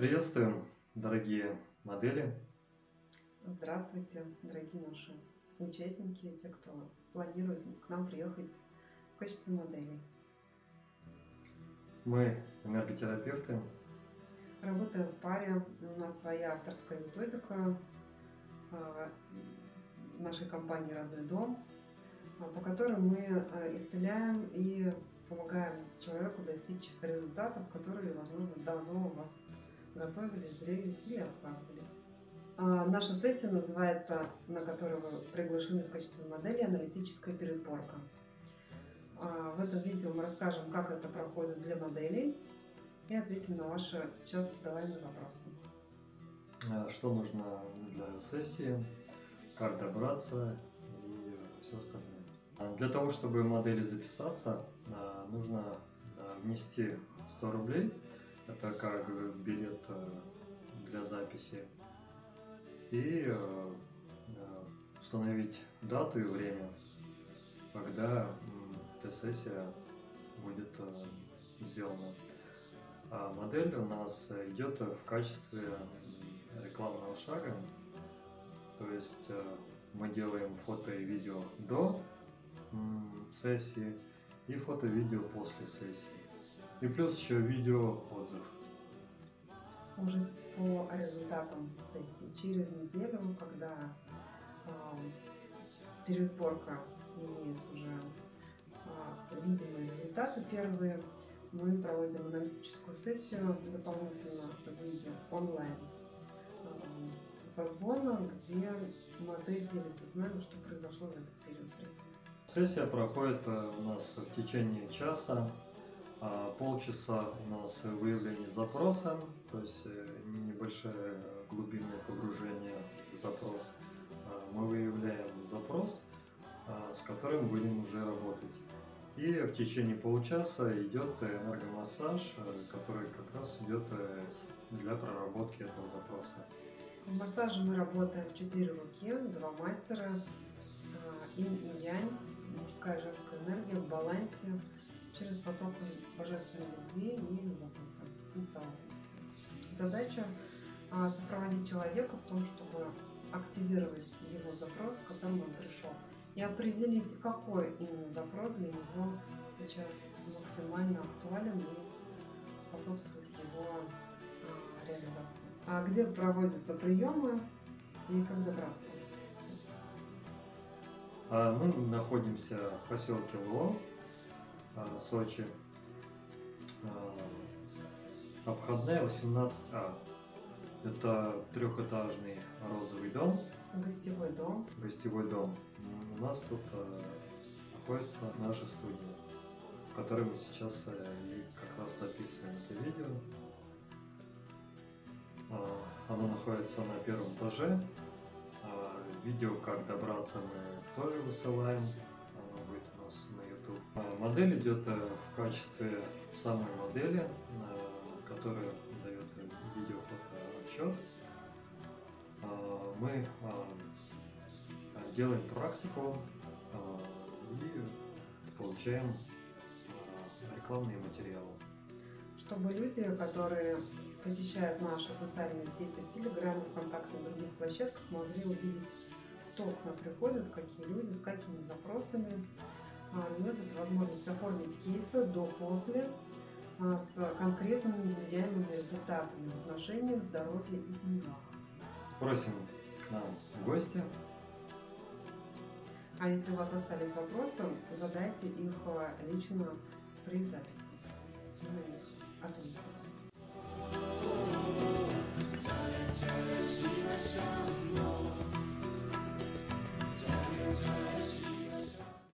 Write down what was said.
Приветствуем, дорогие модели. Здравствуйте, дорогие наши участники, те, кто планирует к нам приехать в качестве моделей. Мы энерготерапевты. Работаем в паре, у нас своя авторская методика а, нашей компании «Родной дом», а, по которой мы а, исцеляем и помогаем человеку достичь результатов, которые, возможно, давно у вас готовились, грелись и откладывались. А, наша сессия называется, на которую вы приглашены в качестве модели, аналитическая пересборка. А, в этом видео мы расскажем, как это проходит для моделей и ответим на ваши часто задаваемые вопросы. А, что нужно для сессии, как добраться и все остальное. Для того, чтобы модели записаться, нужно внести 100 рублей это как билет э, для записи. И э, э, установить дату и время, когда эта сессия будет сделана. А модель у нас идет в качестве рекламного шага, то есть мы делаем фото и видео до сессии и фото-видео после сессии. И плюс еще видео отзыв. Уже по результатам сессии через неделю, когда э, пересборка имеет уже э, видимые результаты первые, мы проводим аналитическую сессию дополнительно в виде онлайн э, созвона, где модель делится с нами, что произошло за этот период времени. Сессия проходит у нас в течение часа. А, полчаса у нас выявление запроса, то есть э, небольшое глубинное погружение в запрос. А, мы выявляем запрос, а, с которым будем уже работать. И в течение получаса идет энергомассаж, э, который как раз идет э, для проработки этого запроса. В массаже мы работаем в четыре руки, два мастера, инь и янь, мужская и женская энергия в балансе через поток божественной любви и заботы и целостности. Задача а, сопроводить человека в том, чтобы активировать его запрос, к которому он пришел, и определить, какой именно запрос для него сейчас максимально актуален и способствует его а, реализации. А где проводятся приемы и как добраться? А, мы находимся в поселке Ло, а, Сочи. А, обходная 18А. Это трехэтажный розовый дом. Гостевой дом. Гостевой дом. У нас тут находится наша студия, в которой мы сейчас и как раз записываем это видео. Оно находится на первом этаже. Видео, как добраться, мы тоже высылаем. Модель идет э, в качестве самой модели, э, которая дает видео отчет. А, мы делаем практику и получаем рекламные материалы. Чтобы люди, которые посещают наши социальные сети в Телеграме, ВКонтакте и других площадках, могли увидеть кто к нам приходит, какие люди, с какими запросами. А, у нас есть возможность оформить кейсы до-после а, с конкретными измеряемыми результатами в отношениях здоровья и деньгах. Просим к нам в гости. А если у вас остались вопросы, задайте их а, лично при записи. Ну Мы ответим.